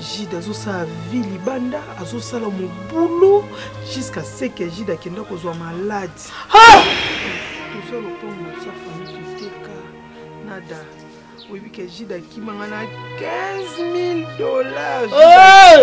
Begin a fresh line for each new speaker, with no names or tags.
jide azosala vi libanda azosala mobulu jusqu'à ce que jide akenda kozwa maladi toza lopango mosa fami toteka nada oyebi ke jide akimanga na 15 000 dollars
Hey!